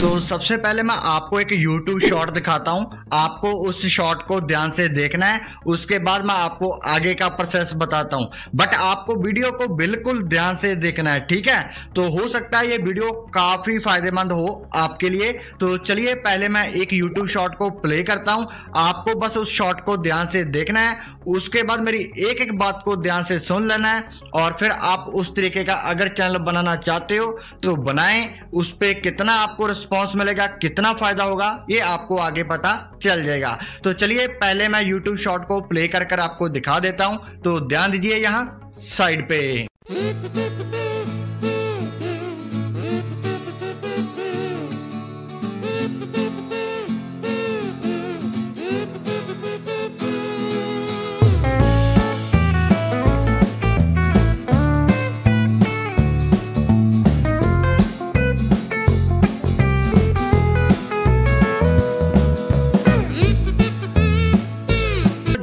तो सबसे पहले मैं आपको एक YouTube शॉर्ट दिखाता हूँ। आपको उस शॉट को ध्यान से देखना है। उसके बाद मैं आपको आगे का प्रोसेस बताता हूँ। बट आपको वीडियो को बिल्कुल ध्यान से देखना है, ठीक है? तो हो सकता है ये वीडियो काफ़ी फ़ायदेमंद हो आपके लिए। तो चलिए, पहले मैं एक यूट्यूब शॉट को प्ले करता हूँ। आपको बस उस शॉट को ध्यान से देखना है। उसके बाद मेरी एक एक बात को ध्यान से सुन लेना है। और फिर आप उस तरीके का अगर चैनल बनाना चाहते हो तो बनाएँ। उस पर कितना आपको रिस्पॉन्स मिलेगा, कितना फ़ायदा होगा, ये आपको आगे पता चल जाएगा। तो चलिए, पहले मैं यूट्यूब शॉर्ट को प्ले कर कर आपको दिखा देता हूँ। तो ध्यान दीजिए यहाँ साइड पे।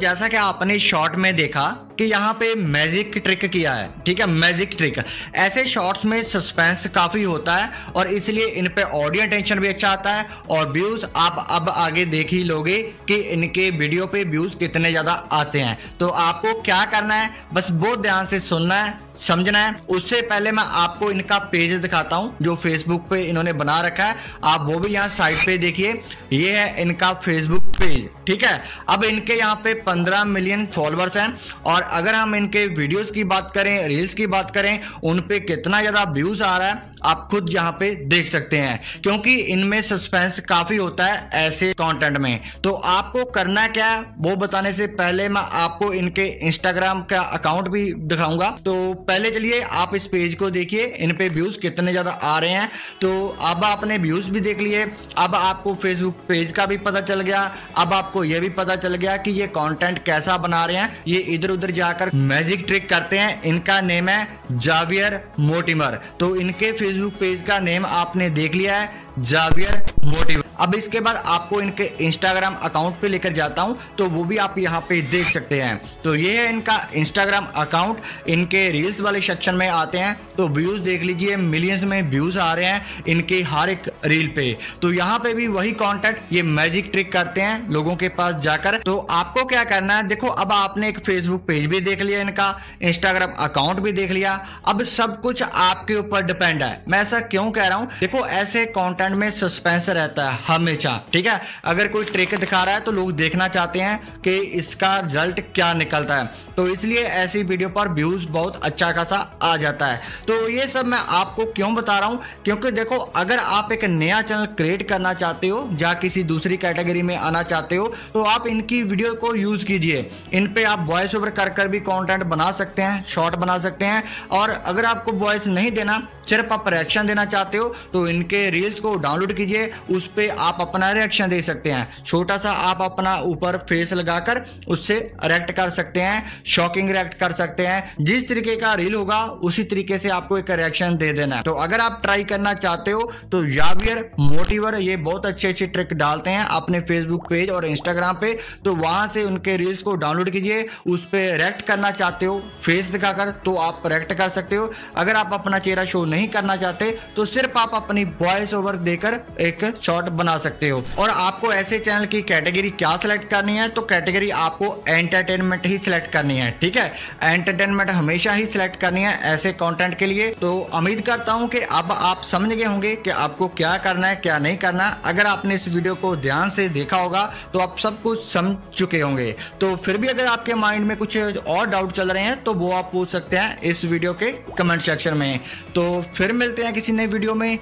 जैसा कि आपने शॉर्ट में देखा कि यहाँ पे मैजिक ट्रिक किया है, ठीक है? मैजिक ट्रिक ऐसे शॉर्ट्स में सस्पेंस काफ़ी होता है और इसलिए इन पे ऑडियो टेंशन भी अच्छा आता है और व्यूज़ आप अब आगे देख ही लोगे कि इनके वीडियो पे व्यूज़ कितने ज़्यादा आते हैं। तो आपको क्या करना है? बस बहुत ध्यान से सुनना है, समझना है। उससे पहले मैं आपको इनका पेज दिखाता हूँ, जो फेसबुक पे इन्होंने बना रखा है। आप वो भी यहाँ साइड पे देखिए। ये है इनका फेसबुक पेज ठीक है? अब इनके यहाँ पे 15 मिलियन फॉलोअर्स हैं और अगर हम इनके वीडियोस की बात करें रील्स की बात करें उन पे कितना ज़्यादा व्यूज़ आ रहा है आप खुद यहाँ पे देख सकते हैं, क्योंकि इनमें सस्पेंस काफ़ी होता है ऐसे कंटेंट में। तो आपको करना क्या वो बताने से पहले मैं आपको इनके इंस्टाग्राम का अकाउंट भी दिखाऊँगा। तो पहले चलिए आप इस पेज को देखिए, इन पे व्यूज़ कितने ज़्यादा आ रहे हैं। तो अब आपने व्यूज़ भी देख लिए, अब आपको फेसबुक पेज का भी पता चल गया, अब आपको ये भी पता चल गया कि ये कंटेंट कैसा बना रहे हैं। ये इधर उधर जाकर मैजिक ट्रिक करते हैं, इनका नेम है जावियर मोटिमर। तो इनके फेसबुक पेज का नेम आपने देख लिया है। Xavier motive. अब इसके बाद आपको इनके इंस्टाग्राम अकाउंट पे लेकर जाता हूँ तो वो भी आप यहाँ पे देख सकते हैं। तो ये है इनका इंस्टाग्राम अकाउंट इनके रील्स वाले सेक्शन में आते हैं तो व्यूज़ देख लीजिए मिलियंस में व्यूज़ आ रहे हैं इनके हर एक रील पे। तो यहाँ पे भी वही कॉन्टेंट ये मैजिक ट्रिक करते हैं लोगों के पास जाकर। तो आपको क्या करना है? देखो, अब आपने एक फेसबुक पेज भी देख लिया इनका इंस्टाग्राम अकाउंट भी देख लिया। अब सब कुछ आपके ऊपर डिपेंड है। मैं ऐसा क्यों कह रहा हूँ? देखो, ऐसे कॉन्टेंट में सस्पेंस रहता है, हमेशा, ठीक है? अगर कोई ट्रिक दिखा रहा है तो लोग देखना चाहते हैं कि इसका रिज़ल्ट क्या निकलता है। तो इसलिए ऐसी वीडियो पर व्यूज़ बहुत अच्छा खासा आ जाता है। तो ये सब मैं आपको क्यों बता रहा हूँ? क्योंकि देखो, अगर आप एक नया चैनल क्रिएट करना चाहते हो, या किसी दूसरी कैटेगरी में आना चाहते हो तो आप इनकी वीडियो को यूज़ कीजिए। इन पे आप वॉइस ओवर कर कर भी कंटेंट बना सकते हैं शॉर्ट बना सकते हैं। और अगर आपको वॉइस नहीं देना, सिर्फ़ आप रिएक्शन देना चाहते हो तो इनके रील्स को डाउनलोड कीजिए। उस पर आप अपना रिएक्शन दे सकते हैं। छोटा सा आप अपना ऊपर फेस लगाकर उससे रिएक्ट कर सकते हैं शॉकिंग रिएक्ट कर सकते हैं। जिस तरीके का रील होगा, उसी तरीके से आपको एक रिएक्शन दे देना है। तो अगर आप ट्राई करना चाहते हो तो यावियर मोटिवर ये बहुत अच्छे अच्छे ट्रिक डालते हैं अपने फेसबुक पेज और इंस्टाग्राम पे। तो वहाँ से उनके रील्स को डाउनलोड कीजिए, उस पर रिएक्ट करना चाहते हो फेस दिखाकर तो आप रिएक्ट कर सकते हो। अगर आप अपना चेहरा शो नहीं करना चाहते तो सिर्फ़ आप अपनी वॉइस ओवर देकर एक शॉर्ट बना सकते हो। और आपको ऐसे चैनल की कैटेगरी क्या सिलेक्ट करनी है तो कैटेगरी आपको एंटरटेनमेंट ही सिलेक्ट करनी है, ठीक है? एंटरटेनमेंट हमेशा ही सिलेक्ट करनी है ऐसे कंटेंट के लिए। तो उम्मीद करता हूँ कि अब आप समझ गए होंगे कि आपको क्या करना है, क्या नहीं करना अगर आपने इस वीडियो को ध्यान से देखा होगा तो आप सब कुछ समझ चुके होंगे। तो फिर भी अगर आपके माइंड में कुछ और डाउट चल रहे हैं तो वो आप पूछ सकते हैं इस वीडियो के कमेंट सेक्शन में। तो फिर मिलते हैं किसी नए वीडियो में।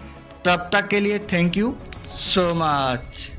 तब तक के लिए थैंक यू सो मच